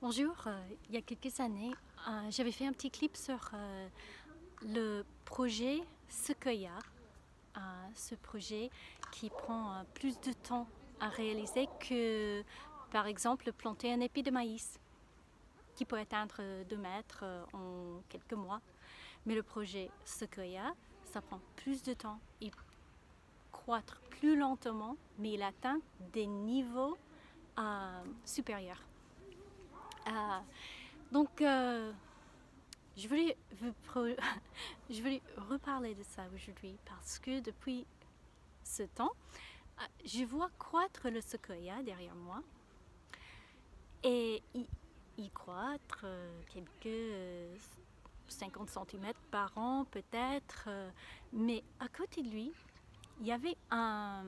Bonjour, euh, il y a quelques années, euh, j'avais fait un petit clip sur euh, le projet Sequoia, ce projet qui prend plus de temps à réaliser que, par exemple, planter un épi de maïs, qui peut atteindre 2 mètres en quelques mois. Mais le projet Sequoia, ça prend plus de temps, il croître plus lentement, mais il atteint des niveaux supérieurs. Ah, donc, euh, je, voulais je voulais reparler de ça aujourd'hui parce que depuis ce temps, ah, je vois croître le sequoia derrière moi et il, croître euh, quelques 50 euh, cm par an peut-être, mais à côté de lui, il y avait un,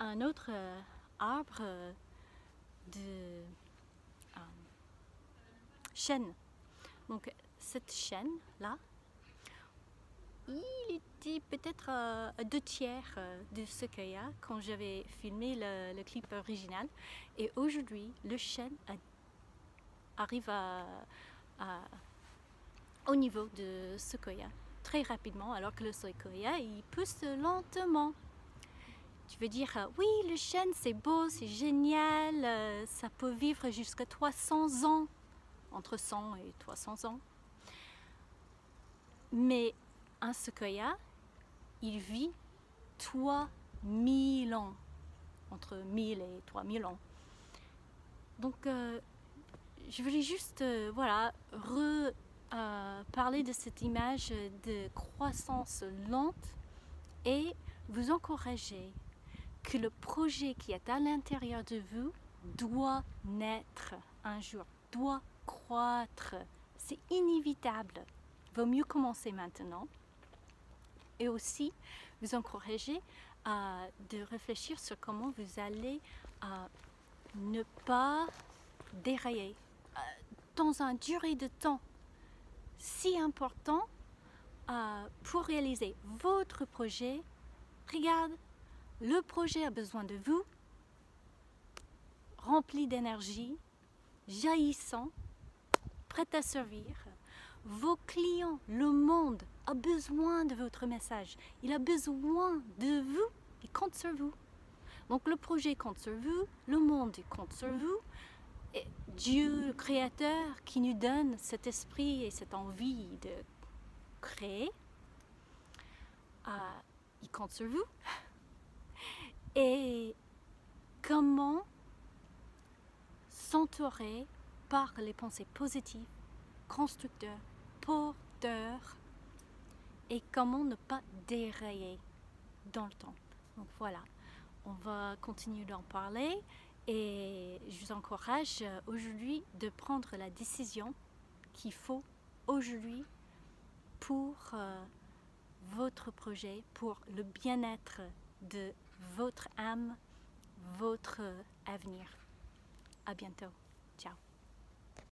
un autre arbre de euh, chêne. Donc cette chaîne là, il était peut-être à deux tiers euh, de ce quand j'avais filmé le, clip original. Et aujourd'hui, le chêne arrive au niveau de sequoia très rapidement, alors que le sequoia il pousse lentement. Tu veux dire, euh, oui, le chêne, c'est beau, c'est génial, euh, ça peut vivre jusqu'à 300 ans, entre 100 et 300 ans. Mais un sequoia, il vit 3000 ans, entre 1000 et 3000 ans. Donc, euh, je voulais juste, voilà, reparler de cette image de croissance lente et vous encourager que le projet qui est à l'intérieur de vous doit naître un jour, doit croître. C'est inévitable. Vaut mieux commencer maintenant. Et aussi, vous encourager à de réfléchir sur comment vous allez ne pas dérailler euh, dans un durée de temps si important pour réaliser votre projet. Regarde, le projet a besoin de vous, rempli d'énergie, jaillissant, prêt à servir. Vos clients, le monde a besoin de votre message. Il a besoin de vous. Il compte sur vous. Donc le projet compte sur vous, le monde compte sur vous. Dieu, le Créateur, qui nous donne cet esprit et cette envie de créer, ah, il compte sur vous. Et comment s'entourer par les pensées positives, constructeurs, porteurs, et comment ne pas dérailler dans le temps. Donc voilà, on va continuer d'en parler et je vous encourage aujourd'hui de prendre la décision qu'il faut aujourd'hui pour euh, votre projet, pour le bien-être de votre âme, votre avenir. À bientôt.